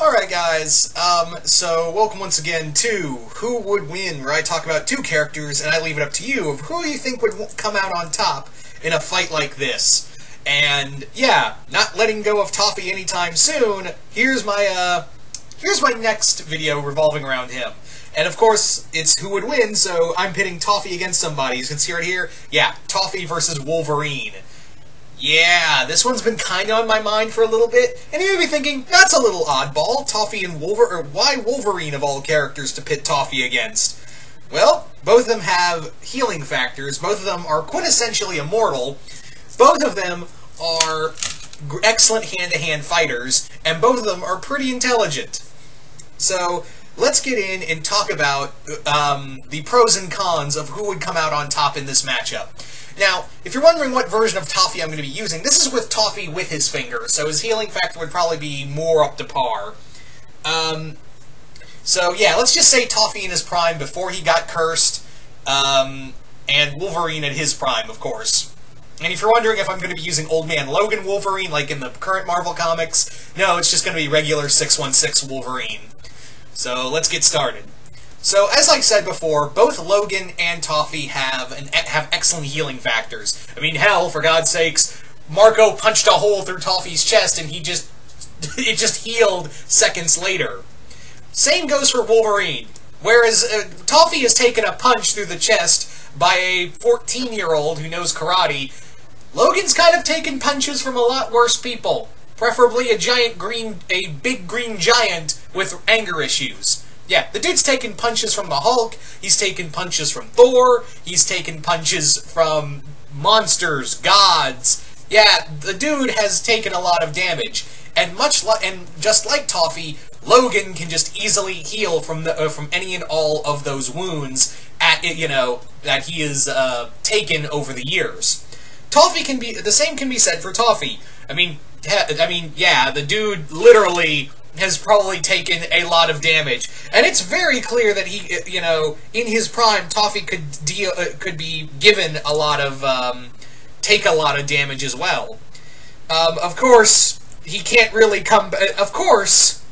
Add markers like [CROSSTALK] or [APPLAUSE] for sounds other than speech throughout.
Alright guys, um, so welcome once again to Who Would Win, where I talk about two characters and I leave it up to you of who you think would come out on top in a fight like this. And yeah, not letting go of Toffee anytime soon, here's my, uh, here's my next video revolving around him. And of course, it's who would win, so I'm pitting Toffee against somebody. You can see right here, yeah, Toffee versus Wolverine. Yeah, this one's been kind of on my mind for a little bit, and you may be thinking, that's a little oddball, Toffee and Wolverine, or why Wolverine of all characters to pit Toffee against? Well, both of them have healing factors, both of them are quintessentially immortal, both of them are excellent hand-to-hand -hand fighters, and both of them are pretty intelligent. So, let's get in and talk about um, the pros and cons of who would come out on top in this matchup. Now, if you're wondering what version of Toffee I'm going to be using, this is with Toffee with his finger, so his healing factor would probably be more up to par. Um, so yeah, let's just say Toffee in his prime before he got cursed, um, and Wolverine at his prime, of course. And if you're wondering if I'm going to be using Old Man Logan Wolverine, like in the current Marvel comics, no, it's just going to be regular 616 Wolverine. So let's get started. So, as I said before, both Logan and Toffee have an, have excellent healing factors. I mean, hell, for God's sakes, Marco punched a hole through Toffee's chest and he just [LAUGHS] it just healed seconds later. Same goes for Wolverine. Whereas uh, Toffee has taken a punch through the chest by a 14-year-old who knows karate, Logan's kind of taken punches from a lot worse people. Preferably a giant green, a big green giant with anger issues. Yeah, the dude's taking punches from the Hulk, he's taking punches from Thor, he's taking punches from monsters, gods. Yeah, the dude has taken a lot of damage. And much and just like Toffee, Logan can just easily heal from the uh, from any and all of those wounds at you know that he has uh, taken over the years. Toffee can be the same can be said for Toffee. I mean, I mean, yeah, the dude literally has probably taken a lot of damage, and it's very clear that he, you know, in his prime, Toffee could deal uh, could be given a lot of um, take a lot of damage as well. Um, of course, he can't really come. Uh, of course,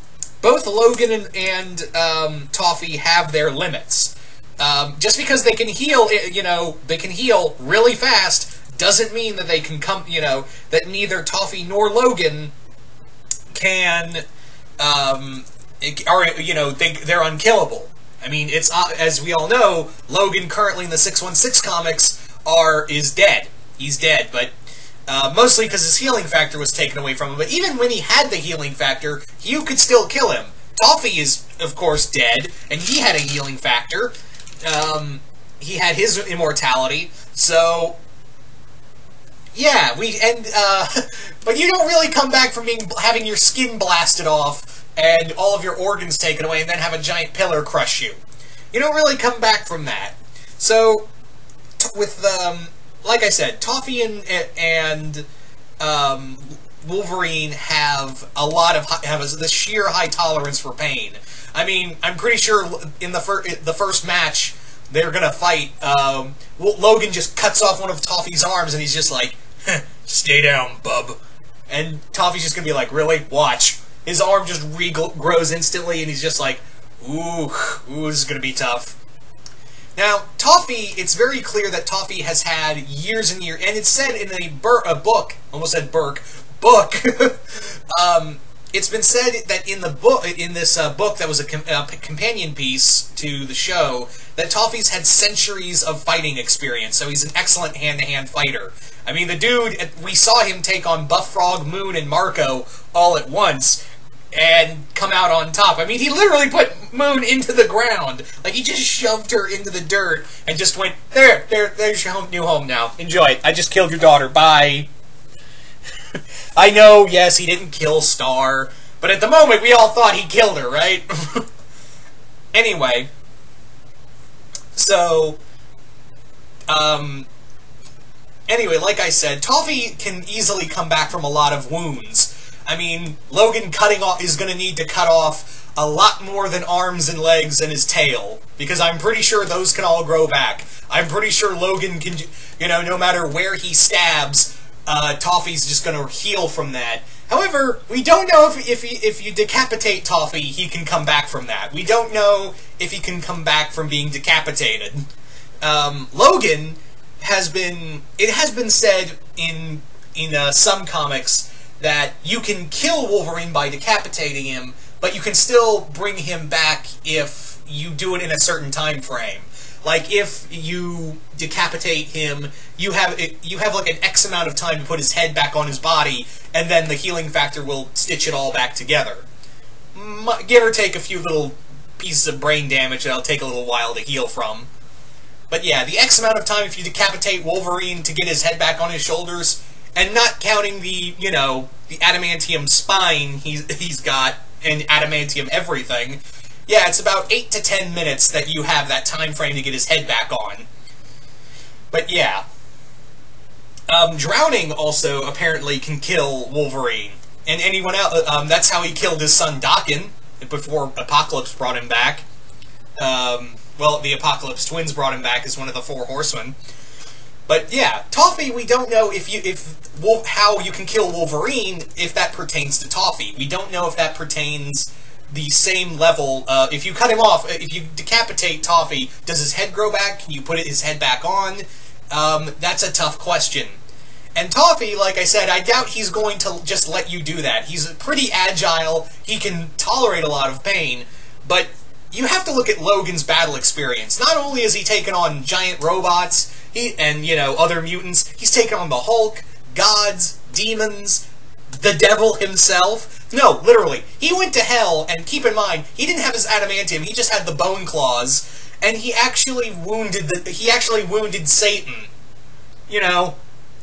both Logan and, and um, Toffee have their limits. Um, just because they can heal, uh, you know, they can heal really fast doesn't mean that they can come, you know, that neither Toffee nor Logan can um, are you know they they're unkillable. I mean, it's uh, as we all know, Logan currently in the six one six comics are is dead. He's dead, but uh, mostly because his healing factor was taken away from him. But even when he had the healing factor, you could still kill him. Toffee is, of course, dead, and he had a healing factor. Um, he had his immortality, so yeah, we and uh, [LAUGHS] but you don't really come back from being having your skin blasted off and all of your organs taken away, and then have a giant pillar crush you. You don't really come back from that. So, with um, like I said, Toffee and and um, Wolverine have a lot of have a, the sheer high tolerance for pain. I mean, I'm pretty sure in the first the first match they're gonna fight. Um, Logan just cuts off one of Toffee's arms, and he's just like, [LAUGHS] Stay down, bub. And Toffee's just gonna be like, really? Watch. His arm just regrows instantly, and he's just like, ooh, ooh, this is gonna be tough. Now, Toffee, it's very clear that Toffee has had years and years, and it's said in a, a book, almost said Burke, book, [LAUGHS] um, it's been said that in the book, in this uh, book that was a, com a, companion piece to the show, that Toffee's had centuries of fighting experience, so he's an excellent hand-to-hand -hand fighter. I mean, the dude, we saw him take on Buff Frog, Moon, and Marco all at once, and come out on top. I mean, he literally put Moon into the ground. Like, he just shoved her into the dirt and just went, there, there, there's your home, new home now. Enjoy. I just killed your daughter. Bye. [LAUGHS] I know, yes, he didn't kill Star, but at the moment we all thought he killed her, right? [LAUGHS] anyway, so, um, anyway, like I said, Toffee can easily come back from a lot of wounds. I mean, Logan cutting off is going to need to cut off a lot more than arms and legs and his tail, because I'm pretty sure those can all grow back. I'm pretty sure Logan can, you know, no matter where he stabs, uh, Toffee's just going to heal from that. However, we don't know if if, he, if you decapitate Toffee, he can come back from that. We don't know if he can come back from being decapitated. Um, Logan has been it has been said in in uh, some comics that you can kill Wolverine by decapitating him, but you can still bring him back if you do it in a certain time frame. Like if you decapitate him, you have you have like an X amount of time to put his head back on his body, and then the healing factor will stitch it all back together. Give or take a few little pieces of brain damage that'll take a little while to heal from. But yeah, the X amount of time if you decapitate Wolverine to get his head back on his shoulders, and not counting the, you know, the adamantium spine he's, he's got, and adamantium everything, yeah, it's about 8 to 10 minutes that you have that time frame to get his head back on. But yeah. Um, drowning also apparently can kill Wolverine. And anyone else, um, that's how he killed his son Daken before Apocalypse brought him back. Um, well, the Apocalypse twins brought him back as one of the four horsemen. But yeah, Toffee, we don't know if you if Wolf, how you can kill Wolverine if that pertains to Toffee. We don't know if that pertains the same level. Uh, if you cut him off, if you decapitate Toffee, does his head grow back? Can you put his head back on? Um, that's a tough question. And Toffee, like I said, I doubt he's going to just let you do that. He's pretty agile. He can tolerate a lot of pain, but you have to look at Logan's battle experience. Not only is he taking on giant robots he, and, you know, other mutants, he's taken on the Hulk, gods, demons, the devil himself. No, literally. He went to hell, and keep in mind, he didn't have his adamantium, he just had the bone claws, and he actually wounded the, he actually wounded Satan. You know,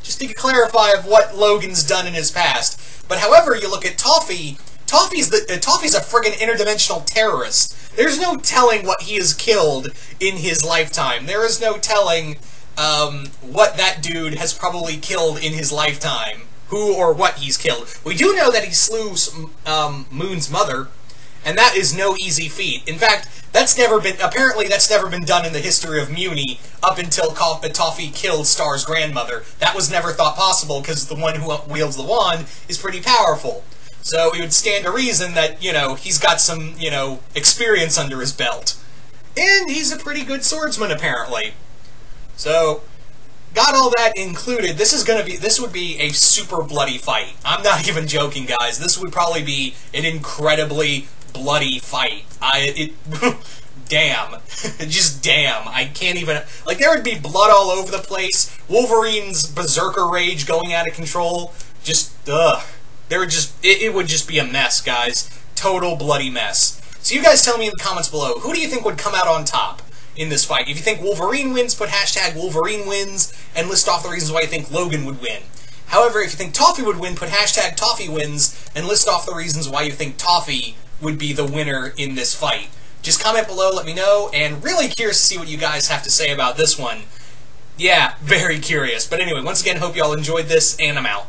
just to clarify of what Logan's done in his past. But however you look at Toffee, Toffee's the uh, Toffee's a friggin' interdimensional terrorist. There's no telling what he has killed in his lifetime. There is no telling um, what that dude has probably killed in his lifetime. Who or what he's killed. We do know that he slew um, Moon's mother, and that is no easy feat. In fact, that's never been, apparently that's never been done in the history of Mewni up until Toffee killed Star's grandmother. That was never thought possible because the one who wields the wand is pretty powerful. So it would stand to reason that, you know, he's got some, you know, experience under his belt. And he's a pretty good swordsman, apparently. So, got all that included, this is gonna be, this would be a super bloody fight. I'm not [LAUGHS] even joking, guys. This would probably be an incredibly bloody fight. I, it, [LAUGHS] damn. [LAUGHS] Just damn. I can't even, like, there would be blood all over the place, Wolverine's berserker rage going out of control, just, ugh. There would just it, it would just be a mess, guys. Total bloody mess. So you guys tell me in the comments below, who do you think would come out on top in this fight? If you think Wolverine wins, put hashtag Wolverine wins and list off the reasons why you think Logan would win. However, if you think Toffee would win, put hashtag Toffee wins and list off the reasons why you think Toffee would be the winner in this fight. Just comment below, let me know, and really curious to see what you guys have to say about this one. Yeah, [LAUGHS] very curious. But anyway, once again, hope you all enjoyed this, and I'm out.